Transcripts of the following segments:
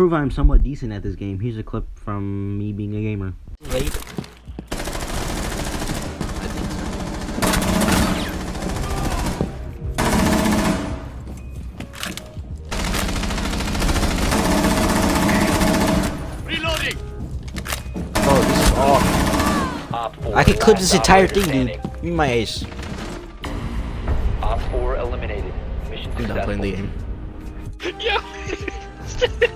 prove I'm somewhat decent at this game, here's a clip from me being a gamer. Wait. Reloading. Oh, this is all. Op 4, I could clip this entire thing, dude. Give me my ace. Op 4 eliminated. Mission I'm done playing the successful. game. Yo.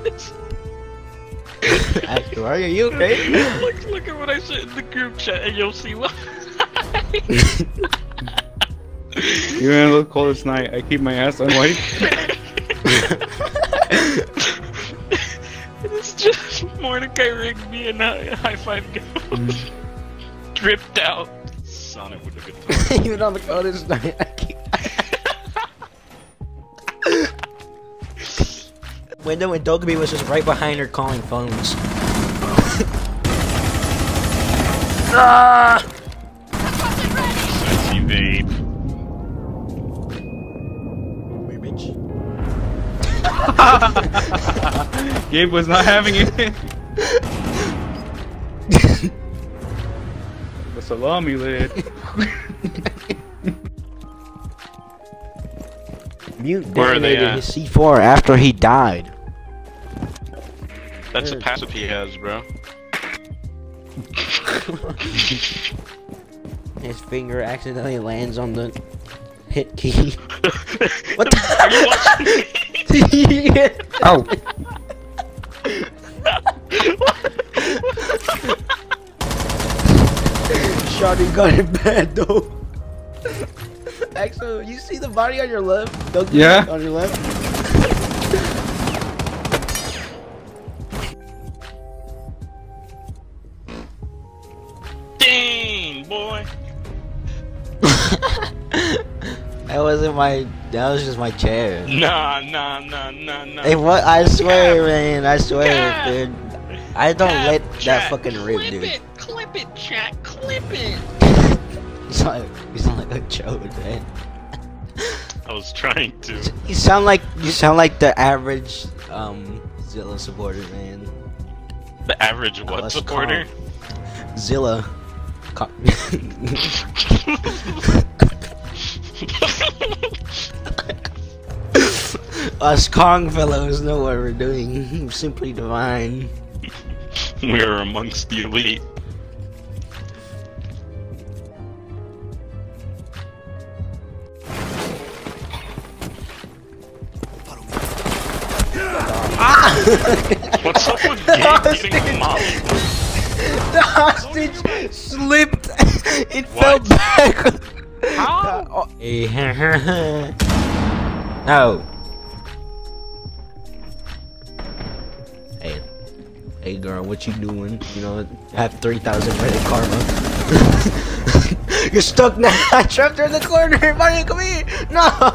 Astor, are you okay? look, look at what I said in the group chat, and you'll see why. Even in the coldest night, I keep my ass on unwiped. it's just Mordecai Rigby and uh, High Five Go. Dripped out. Sonic with a guitar. Even on the coldest night, Window and Dokkaebi was just right behind her calling phones. ah! Sexy vape. Wait, bitch. Gabe was not having it. the salami lid. Mute Where are they detonated at? his C4 after he died. That's a mm. passive he has, bro. His finger accidentally lands on the hit key. What the- Are you watching me? Oh. Shotty got it bad though. Axel, you see the body on your left? Dokkaebi Yeah. On your left? Boy. That wasn't my. That was just my chair. Nah, nah, nah, nah, nah. Hey, what? I swear, man. I swear, Yeah. dude. I don't Ah, let that fucking rip, clip dude. it, clip it, chat, clip it. You sound like, you sound like a chode, man. I was trying to. You sound like you sound like the average um Zilla supporter, man. The average what supporter? Zilla. Co- Us Kong fellows know what we're doing. We're Simply divine. we are amongst the elite. Ah! What's up with Gabe getting molly? The hostage slipped. It fell back. How? Oh. no. Hey, hey, girl, what you doing? You know, I have three thousand credit karma. You're stuck now. I trapped her in the corner. Mario, come here. No.